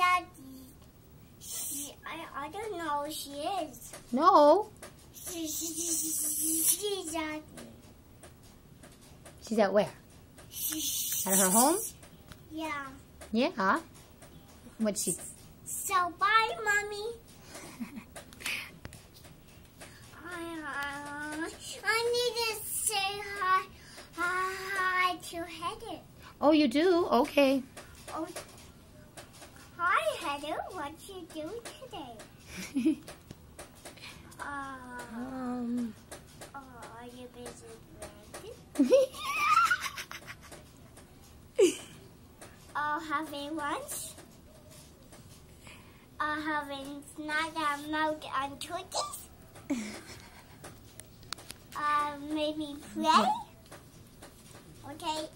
Daddy. She, I, I don't know who she is. No. She, she, she, she's Daddy. She's at where? She, At her home? Yeah. Yeah. What she? So bye, mommy. I, uh, I need to say hi, hi to Heather. Oh, you do? Okay. Oh, Heather. What you do today? Uh, um. uh, are you busy? Uh, having lunch? Uh, having snack and milk and cookies? Uh, maybe play? Okay.